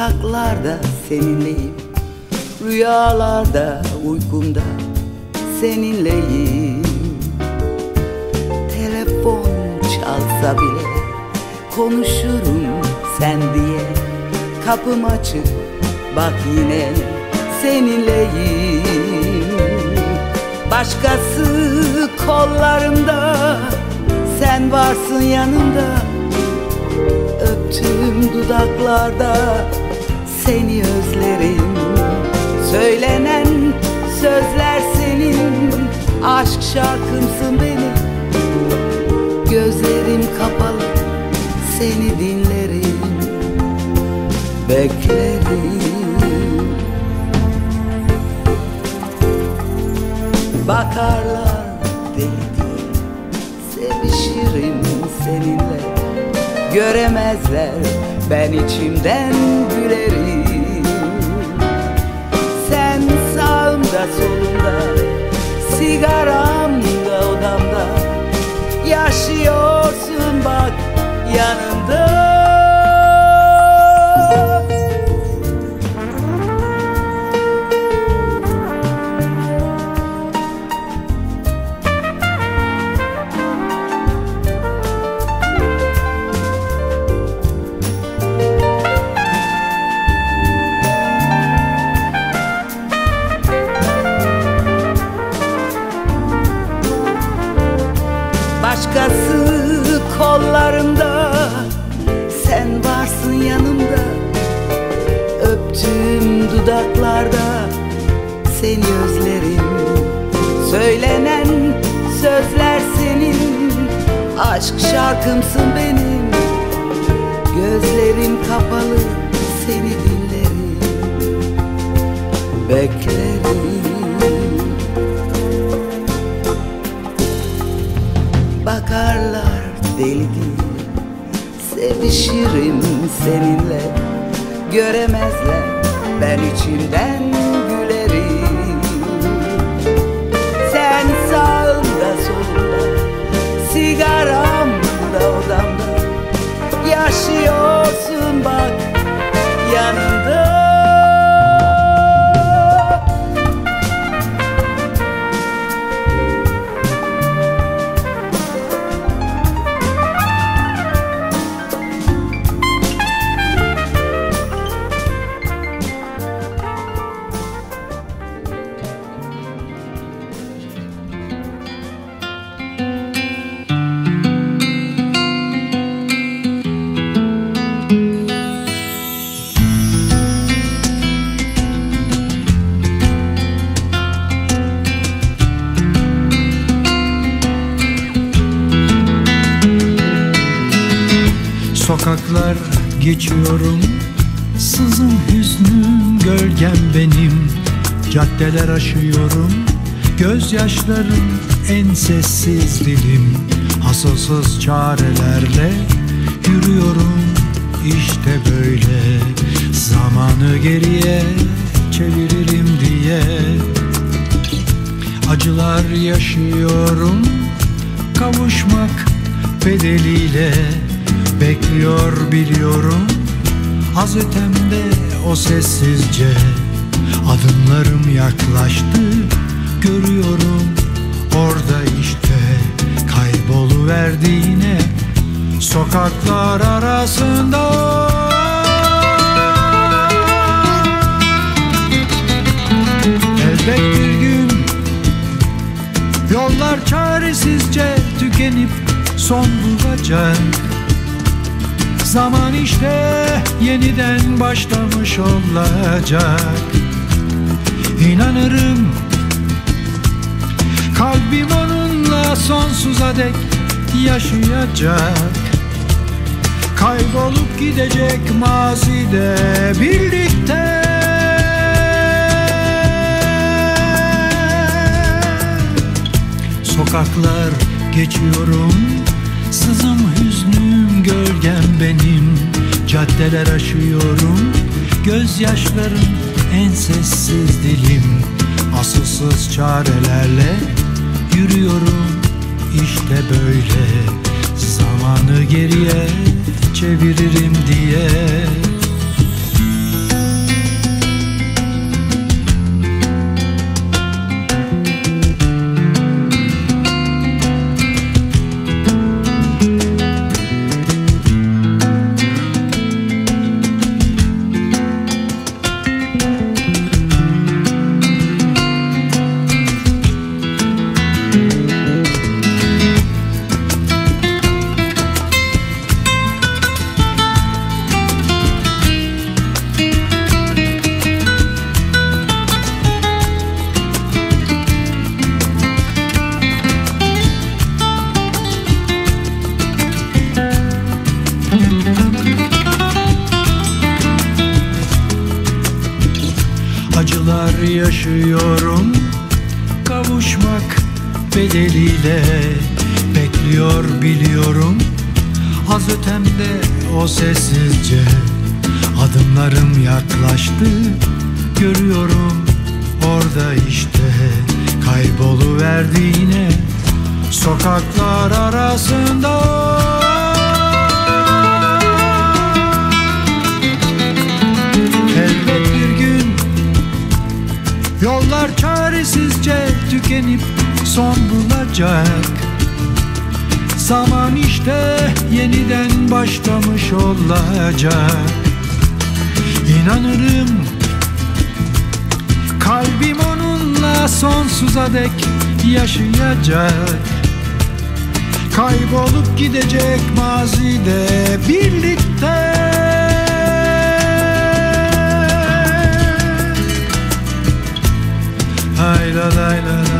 Sokaklarda seninleyim. Rüyalarda uykumda seninleyim. Telefon çalsa bile Konuşurum sen diye. Kapım açık bak yine seninleyim. Başkası kollarımda Sen varsın yanımda. Öptüğüm dudaklarda seni özlerim. Söylenen sözler senin. Aşk şarkımsın benim. Gözlerim kapalı seni dinlerim. Beklerim. Bakarlar deli Sevişirim seninle. Göremezler ben içimden gülerim sağımda solumda Sigaramda odamda. Yaşıyorsun bak yanımda Söylenen sözler senin. Aşk şarkımsın benim. Gözlerim kapalı seni dinlerim. Beklerim. Bakarlar deli diye Sevişirim seninle. Göremezler ben içimden geçiyorum Sızım hüznüm gölgem benim. Caddeler aşıyorum Gözyaşlarım en sessiz dilim. Hasılsız çarelerle yürüyorum işte böyle. Zamanı geriye çeviririm diye. Acılar yaşıyorum Kavuşmak bedeliyle. Bekliyor biliyorum Az ötemde o sessizce Adımlarım yaklaştı. Görüyorum orada işte Kayboluverdi yine Sokaklar arasında. Elbet bir gün Yollar çaresizce tükenip son bulacak Zaman işte yeniden başlamış olacak. İnanırım Kalbim onunla sonsuza dek yaşayacak. Kaybolup gidecek mazide birlikte. Sokaklar geçiyorum Sızım hüznüm gölgem benim. Caddeler aşıyorum Gözyaşlarım en sessiz dilim. Asılsız çarelerle yürüyorum işte böyle. Zamanı geriye çeviririm diye bedeliyle bekliyor biliyorum. Az ötemde o sessizce adımlarım yaklaştı. Görüyorum orada işte kayboluverdi yine Sokaklar arasında. Elbet bir gün Yollar çaresizce tükenip son bulacak. Zaman işte yeniden başlamış olacak. İnanırım Kalbim onunla sonsuza dek yaşayacak. Kaybolup gidecek mazide birlikte. Hay la la la la la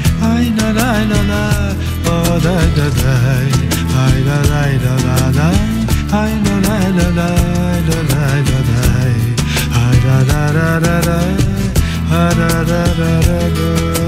lay la lay o lay la lay hay la lay la la lay hay la lay la lay la lay la lay hay la la la la la ha la la la la la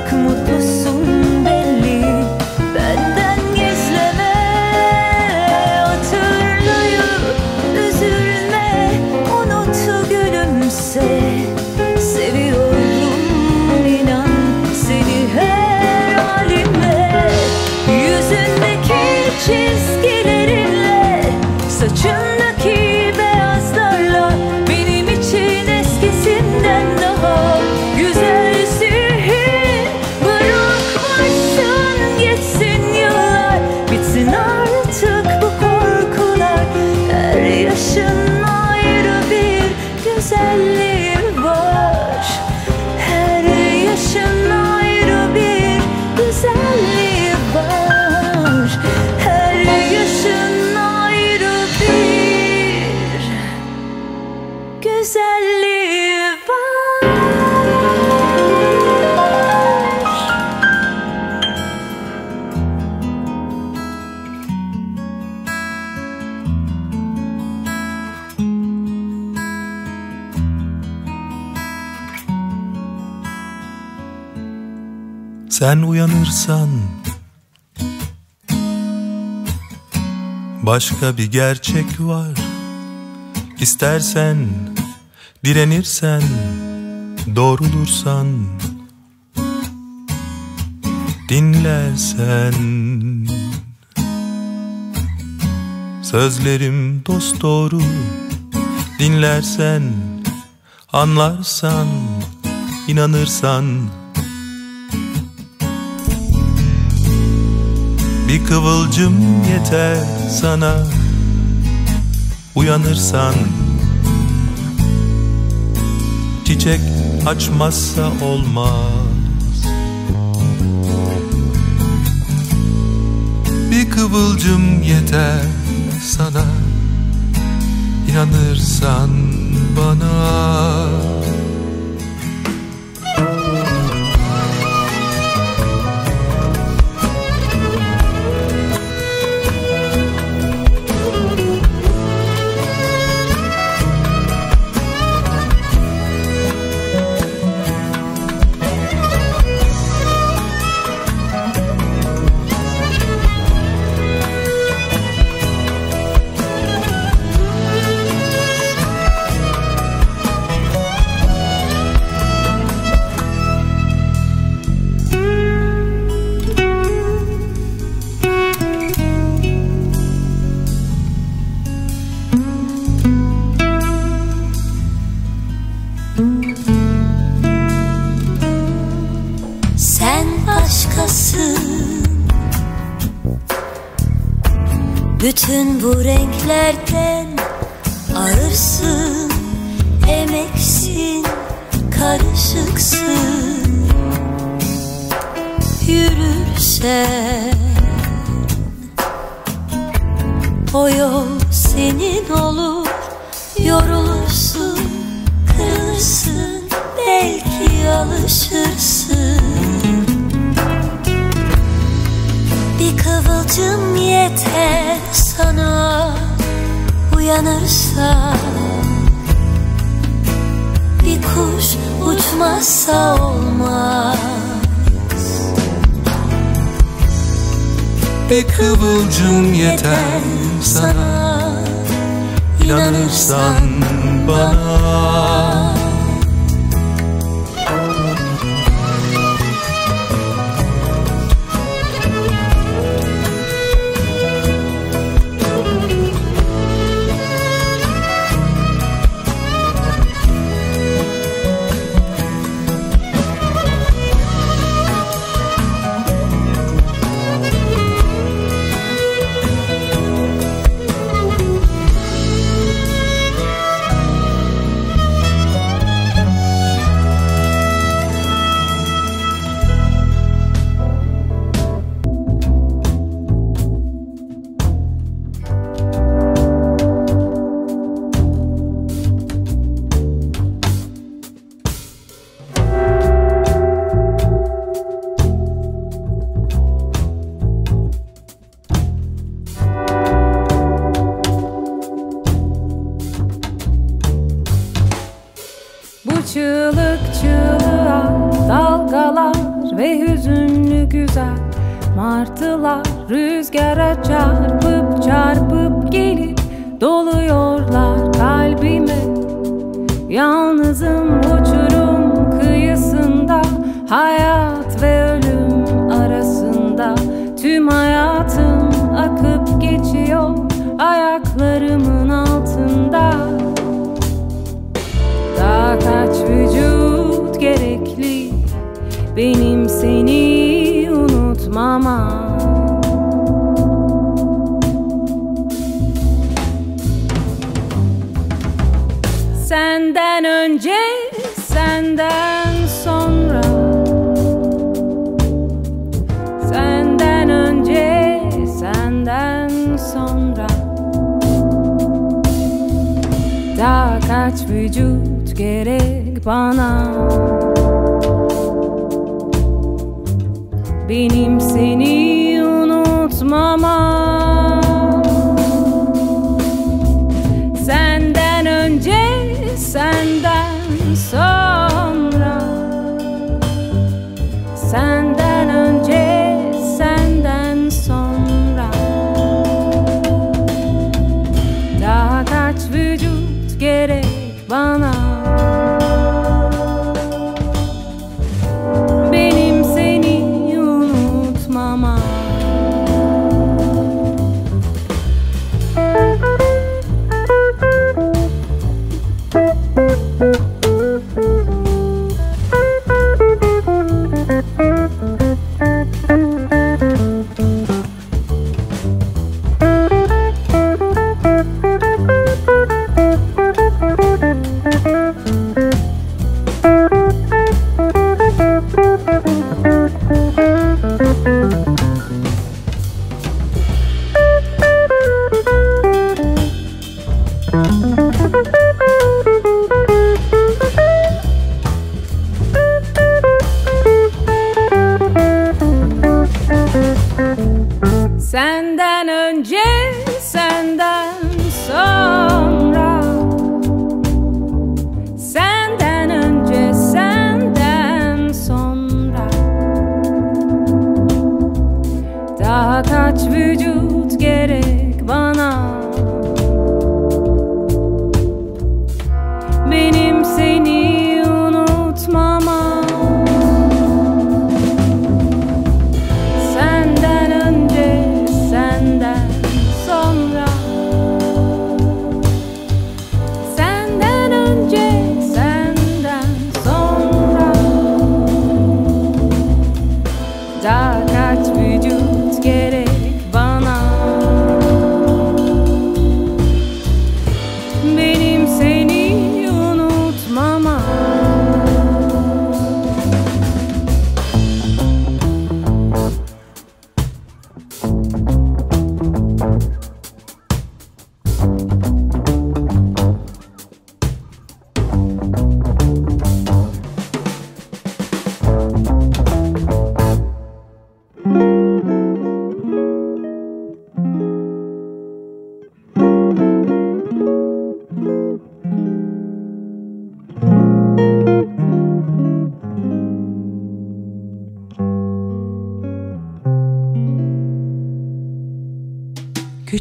くもと uyanırsan Başka bir gerçek var. İstersen Direnirsen Doğrulursan Dinlersen. Sözlerim dost doğru. Dinlersen Anlarsan inanırsan Bir kıvılcım yeter sana. Uyanırsan Çiçek açmazsa olmaz. Bir kıvılcım yeter sana. İnanırsan bana Yürürsen O yol senin olur Yorulursun, kırılırsın Belki alışırsın. Bir kıvılcım yeter sana Uyanırsa. Bir kuş uçmazsa olmaz Bir kıvılcım yeter sana. İnanırsan bana Çığlık çığlığa dalgalar ve hüzünlü güzel Martılar rüzgara çarpıp çarpıp gelip doluyorlar kalbime. Yalnızım uçurum kıyısında hayat ve ölüm arasında tüm hayat Daha kaç vücut gerekli? Benim seni unutmama. Senden önce, senden sonra. Senden önce, senden sonra. Daha kaç vücut gerek bana. Benim seni unutmama. Senden önce, senden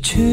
too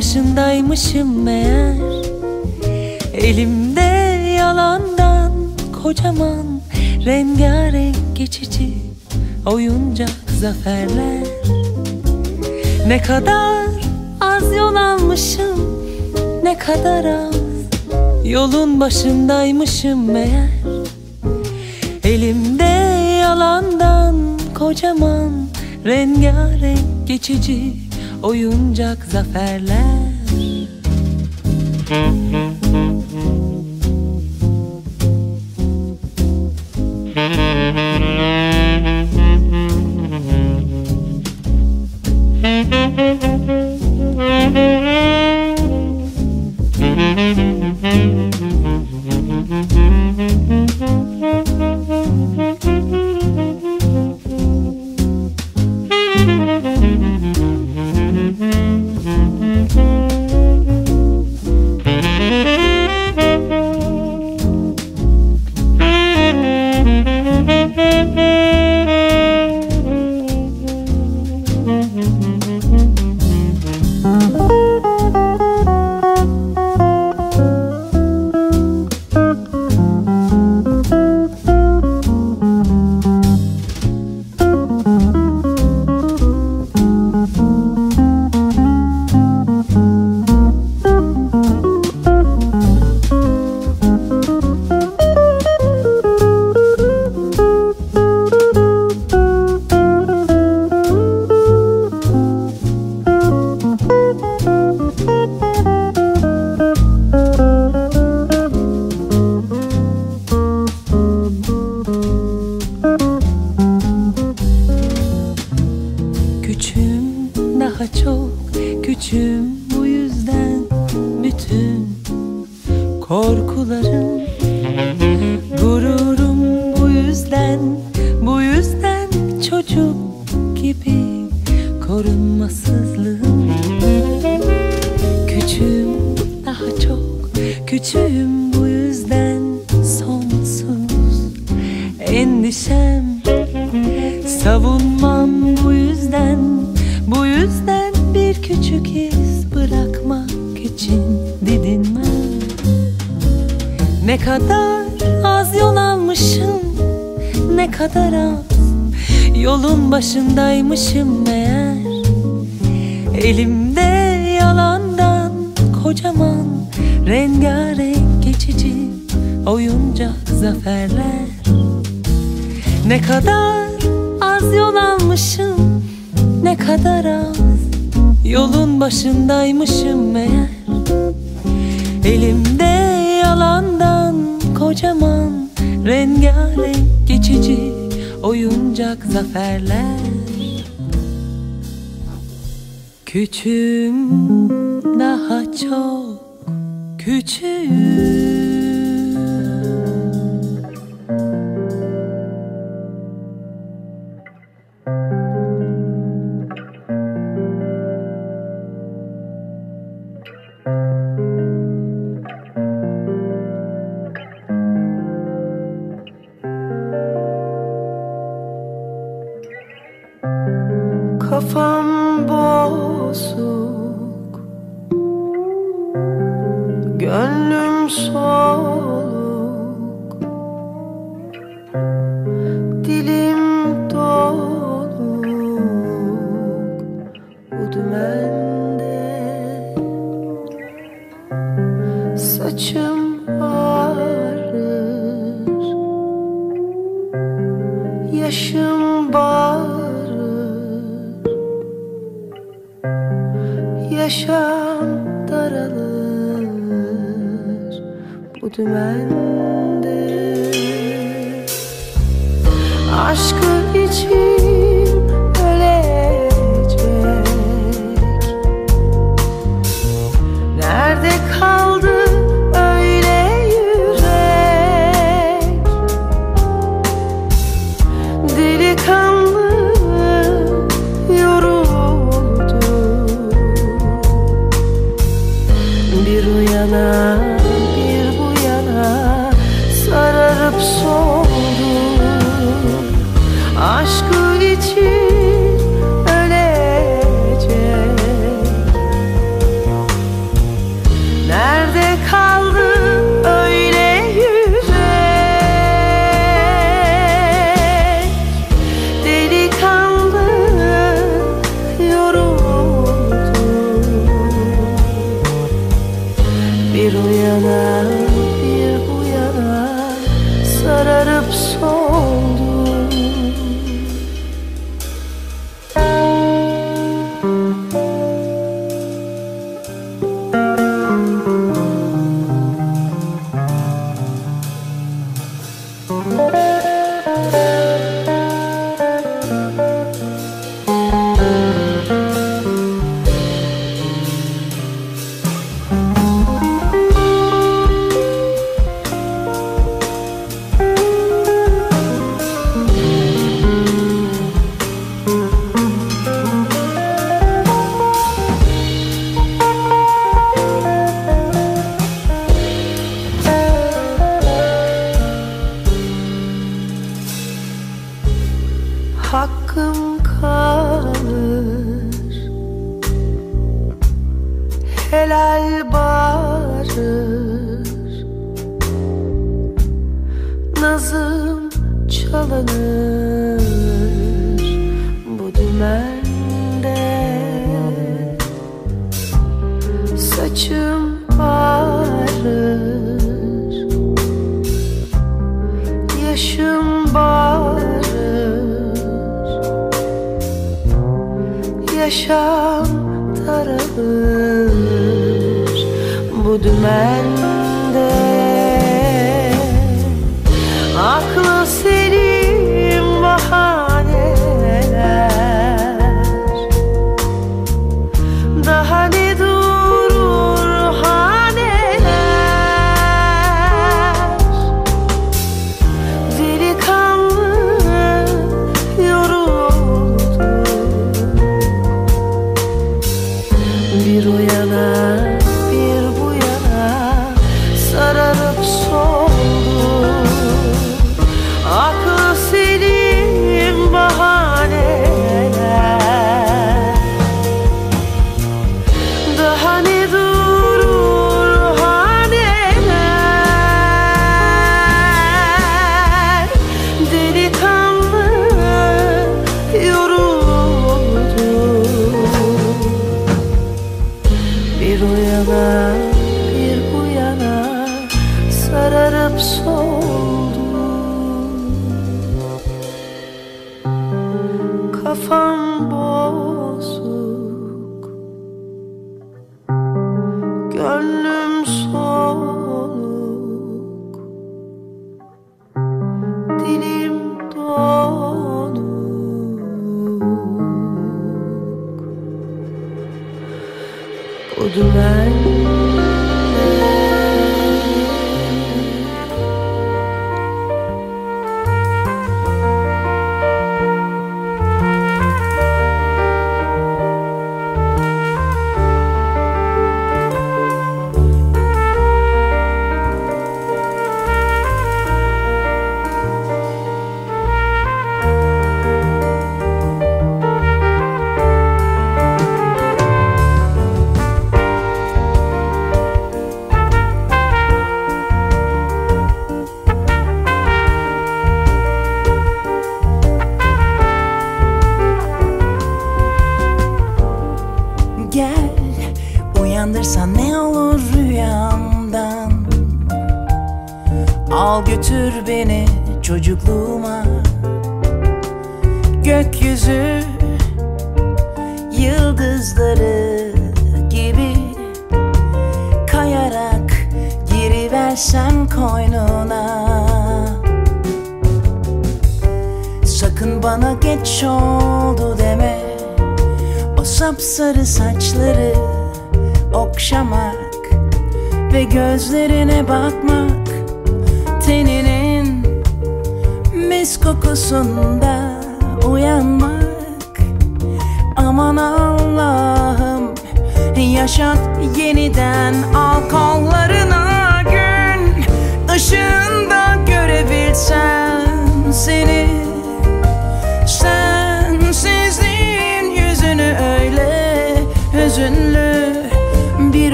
başındaymışım meğer. Elimde yalandan kocaman Rengarenk geçici oyuncak zaferler. Ne kadar az yol almışım Ne kadar az Yolun başındaymışım meğer. Elimde yalandan kocaman Rengarenk geçici oyuncak zaferler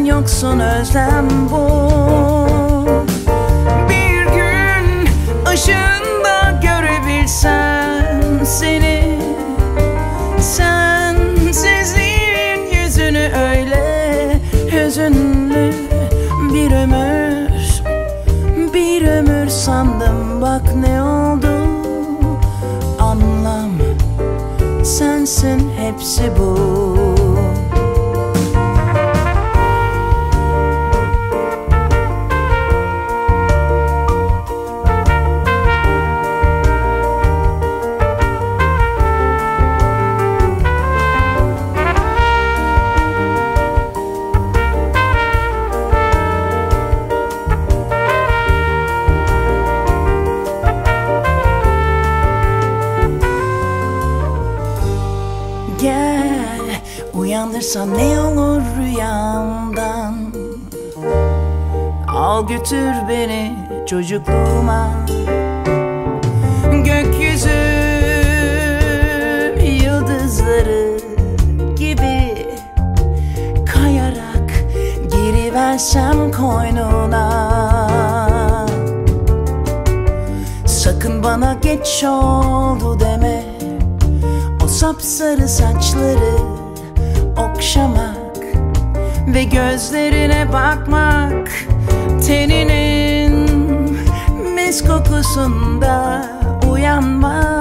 Sen yoksun özlem bu çocukluğuma. Gökyüzü yıldızları gibi Kayarak giriversem koynuna. Sakın bana geç oldu deme. O sapsarı saçları okşamak Ve gözlerine bakmak mis kokusunda uyanmak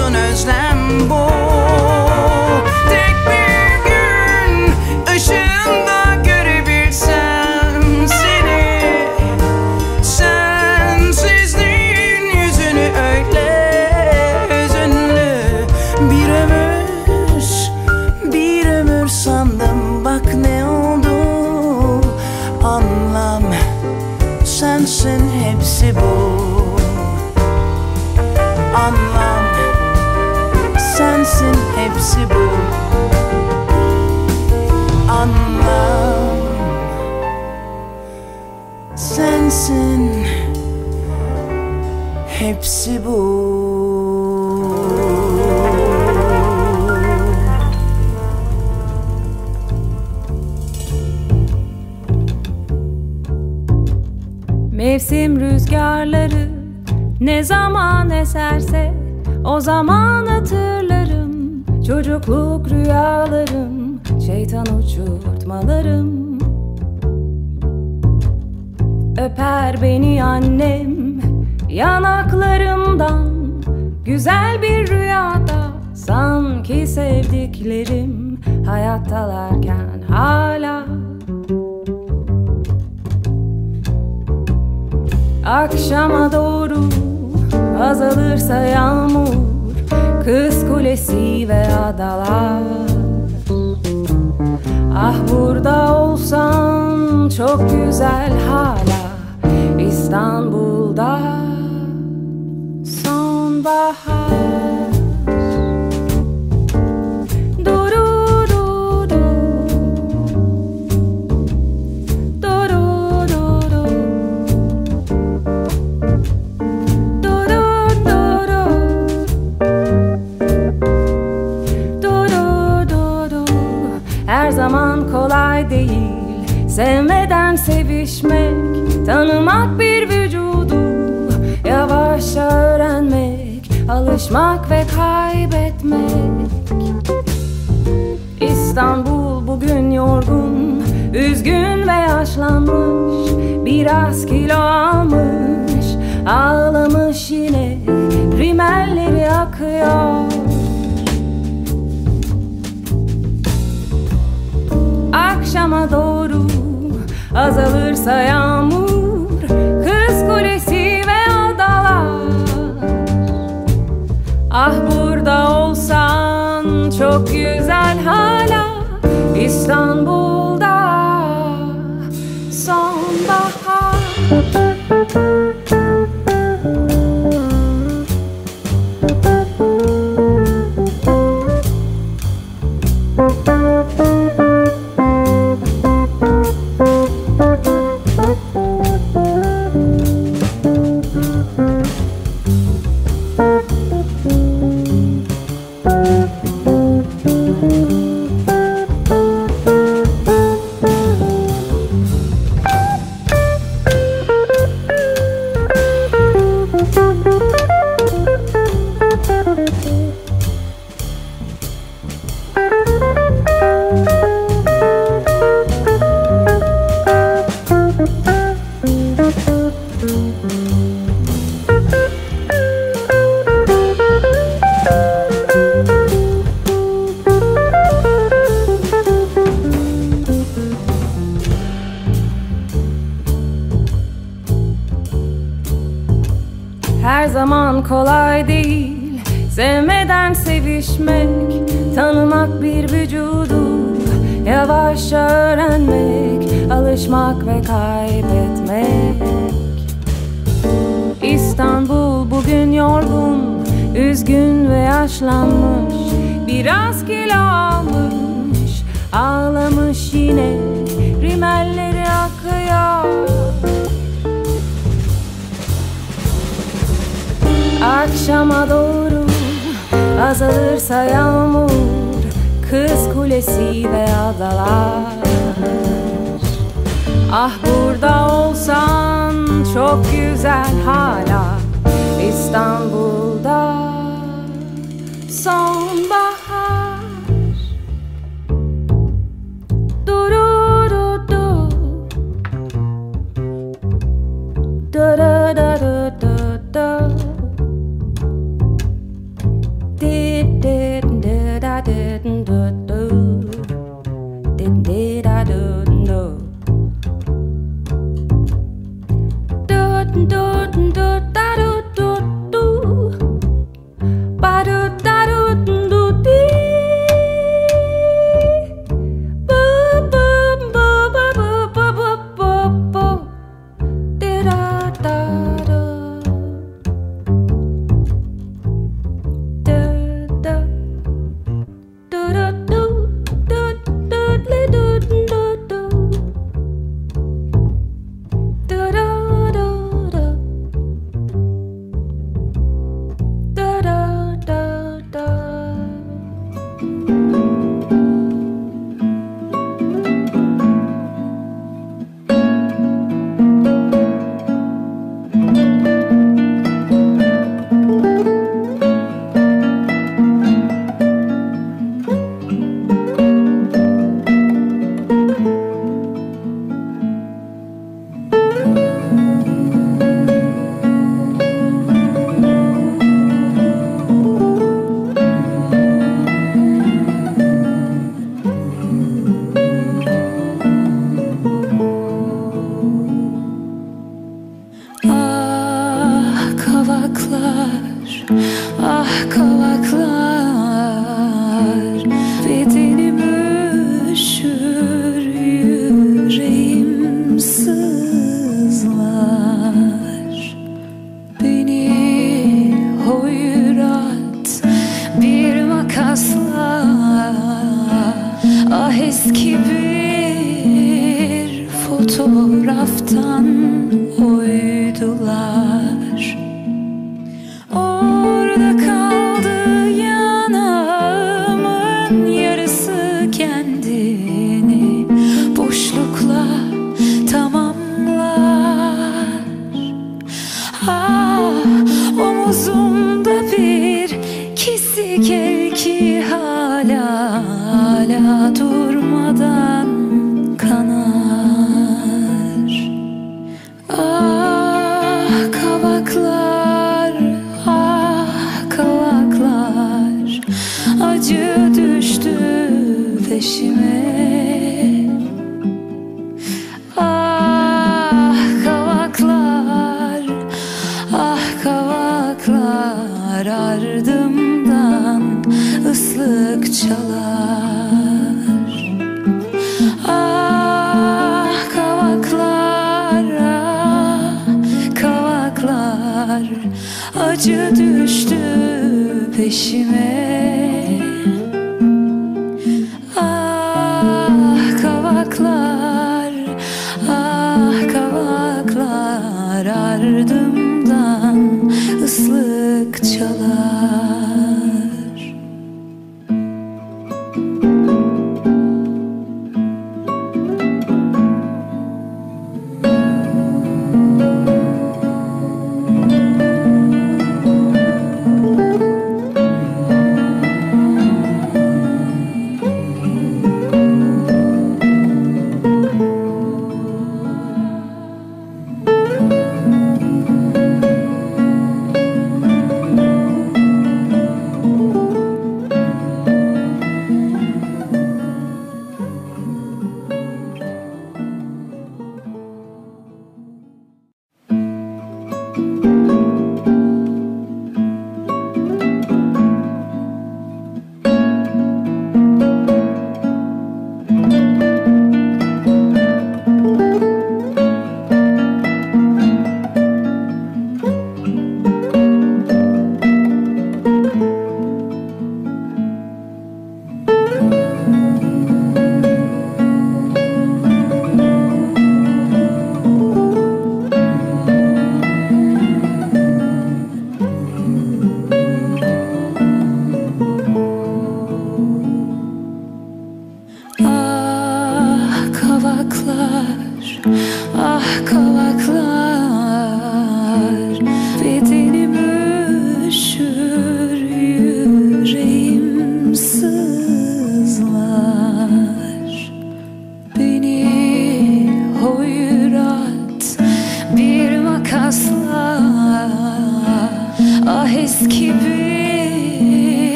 Yoksun özlem bu hepsi bu. Mevsim rüzgarları ne zaman eserse o zaman hatırlarım. Çocukluk rüyalarım, şeytan uçurtmalarım. Öper beni annem yanaklarımdan Güzel bir rüyada sanki sevdiklerim Hayattalarken hala. Akşama doğru azalırsa yağmur Kız kulesi ve adalar. Ah burada olsam çok güzel hala İstanbul'da Sevmeden sevişmek Tanımak bir vücudu. Yavaşça öğrenmek Alışmak ve kaybetmek. İstanbul bugün yorgun Üzgün ve yaşlanmış. Biraz kilo almış Ağlamış yine. Rimelleri akıyor. Akşama doğru azalırsa yağmur Kız kulesi ve adalar. Ah burada olsan çok güzel hala İstanbul'da. Sonbahar. song behind. Ardımdan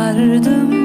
kavaklar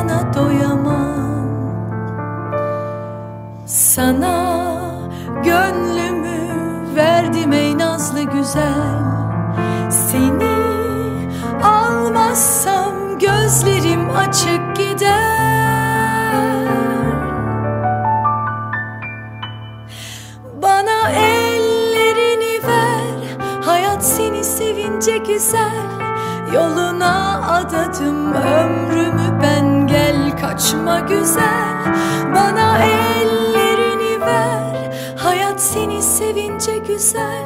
sana doyamam. Sana gönlümü verdim ey nazlı güzel. Seni almazsam gözlerim açık gider. Bana ellerini ver hayat seni sevince güzel. Yoluna adadım ömrümü ben kaçma güzel Bana ellerini ver. Hayat seni sevince güzel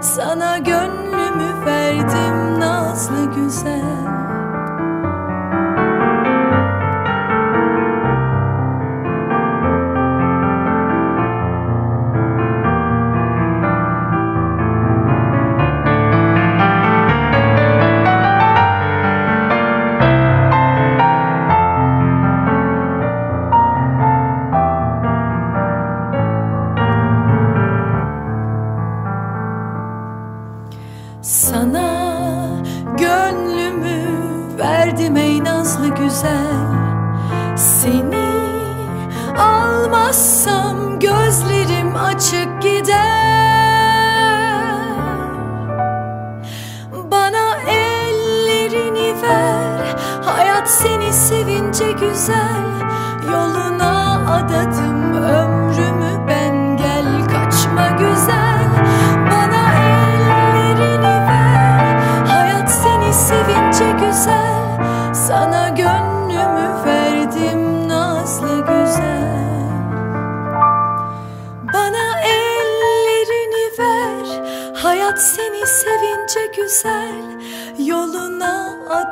Sana gönlümü verdim nazlı güzel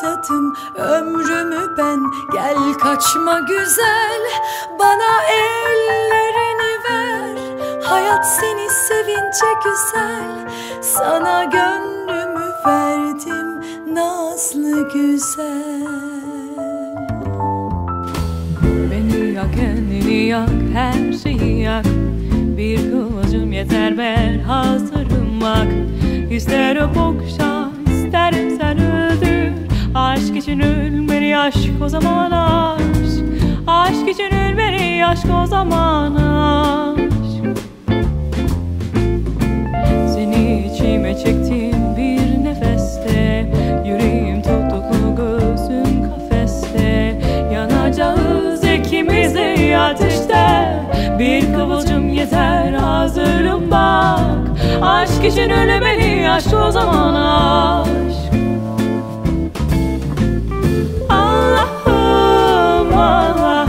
Adadım ömrümü ben. Gel kaçma güzel Bana ellerini ver. Hayat seni sevince güzel Sana gönlümü verdim. Nazlı güzel. Beni yak kendini yak her şeyi yak. Bir kıvılcım yeter ben hazırım bak. İster öp okşa isterim sen öldür Aşk için ölmeli aşk o zaman aşk. Aşk için ölmeli aşk o zaman aşk. Seni içime çektim bir nefeste Yüreğim tutuklu gözüm kafeste. Yanacağız ikimiz de ateşte Bir kıvılcım yeter hazırım bak. Aşk için ölemeli aşk o zaman aşk love.